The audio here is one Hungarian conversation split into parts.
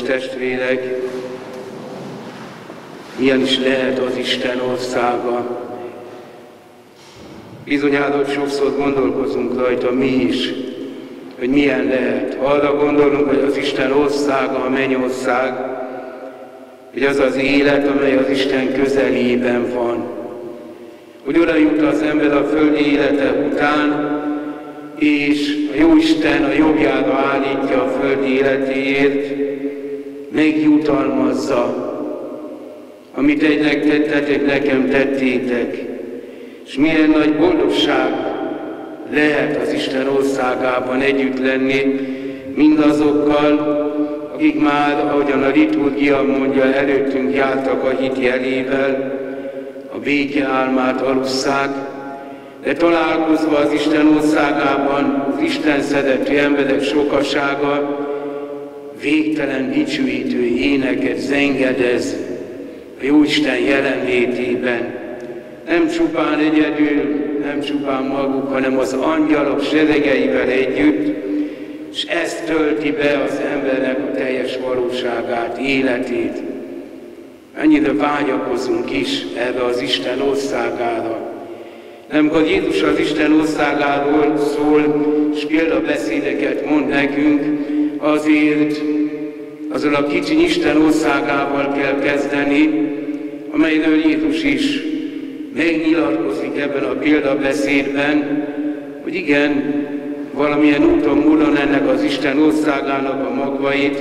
testvérek, milyen is lehet az Isten országa. Bizonyára sokszor gondolkozunk rajta mi is, hogy milyen lehet. Ha arra gondolunk, hogy az Isten országa, a mennyország, hogy az az élet, amely az Isten közelében van. Hogy oda jut az ember a földi élete után, és a jó Isten a jobbjára állítja a földi életéért, megjutalmazza, amit egynek tettetek, nekem tettétek. És milyen nagy boldogság lehet az Isten országában együtt lenni mindazokkal, akik már, ahogyan a liturgia mondja, előttünk jártak a hit jelével, a béke álmát alusszák, de találkozva az Isten országában az Isten szerető emberek sokasága végtelen dicsőítő éneket zengedez a Jóisten jelenlétében. Nem csupán egyedül, nem csupán maguk, hanem az angyalok seregeivel együtt, és ez tölti be az embernek a teljes valóságát, életét. Mennyire vágyakozunk is erre az Isten országára. Nem, hogy Jézus az Isten országáról szól, és példabeszédeket mond nekünk, azért azzal a kicsi Isten országával kell kezdeni, amelyről Jézus is megnyilatkozik ebben a példabeszédben, hogy igen, valamilyen úton, módon ennek az Isten országának a magvait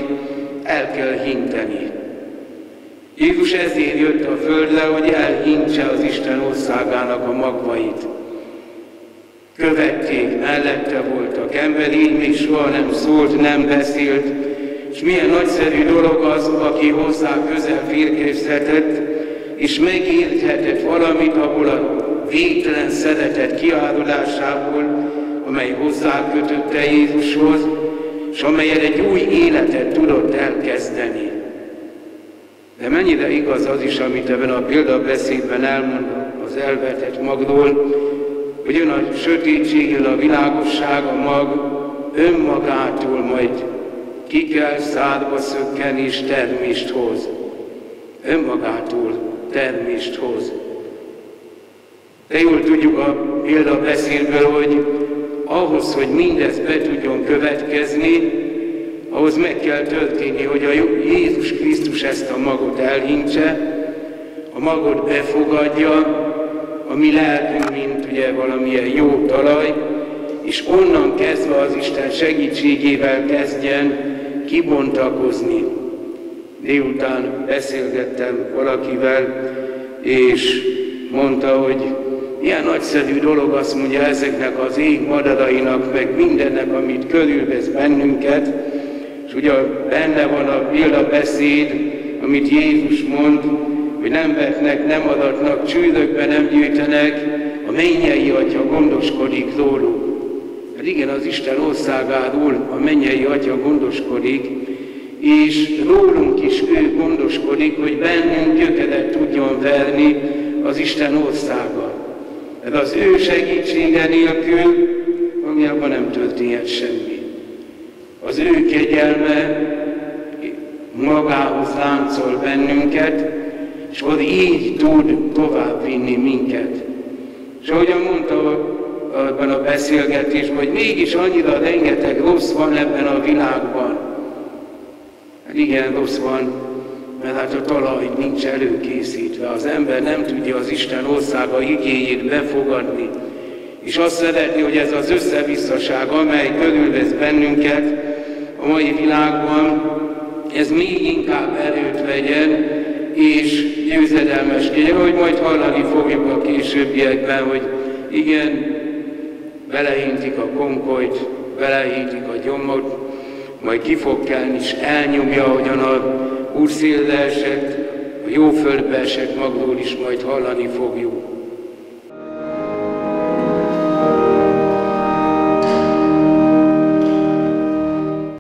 el kell hinteni. Jézus ezért jött a földre, hogy elhintse az Isten országának a magvait. Követték, mellette voltak, ember így még soha nem szólt, nem beszélt, és milyen nagyszerű dolog az, aki hozzá közel férkészhetett, és megérthetett valamit abból a végtelen szeretet kiáradásából, amely hozzá kötötte Jézushoz, és amelyen egy új életet tudott elkezdeni. De mennyire igaz az is, amit ebben a példabeszédben elmond az elvetett magról, hogy jön a sötétségül a világosság, a mag önmagától majd ki kell szádba szökken és termést hoz. Önmagától termést hoz. De jól tudjuk a példabeszédből, hogy ahhoz, hogy mindez be tudjon következni, ahhoz meg kell történni, hogy a Jézus Krisztus ezt a magot elhintse, a magot befogadja, a mi lelkünk, mint ugye valamilyen jó talaj, és onnan kezdve az Isten segítségével kezdjen kibontakozni. Délután beszélgettem valakivel, és mondta, hogy ilyen nagyszerű dolog azt mondja ezeknek az ég madarainak, meg mindennek, amit körülvesz bennünket, és ugye benne van a példabeszéd, amit Jézus mond, hogy nem vetnek, nem adatnak, csűrökbe nem gyűjtenek, a mennyei atya gondoskodik róluk. Hát igen, az Isten országáról a mennyei atya gondoskodik, és rólunk is ő gondoskodik, hogy bennünk gyökeret tudjon verni az Isten országa. Ez az ő segítsége nélkül, ami abban nem történhet semmi. Az ő kegyelme magához láncol bennünket, és hogy így tud továbbvinni minket. És ahogyan mondta abban a beszélgetésben, hogy mégis annyira rengeteg rossz van ebben a világban. Hát igen, rossz van, mert hát a talaj nincs előkészítve. Az ember nem tudja az Isten országa igényét befogadni. És azt szeretni, hogy ez az összevisszaság, amely körülvesz bennünket, a mai világban, ez még inkább erőt vegyen, és győzedelmeskedjen, hogy majd hallani fogjuk a későbbiekben, hogy igen, belehintik a konkolyt, belehintik a gyomot, majd ki fog kelni, és elnyomja, ahogyan a úrszélre esett, a jó földbe esett magról is majd hallani fogjuk.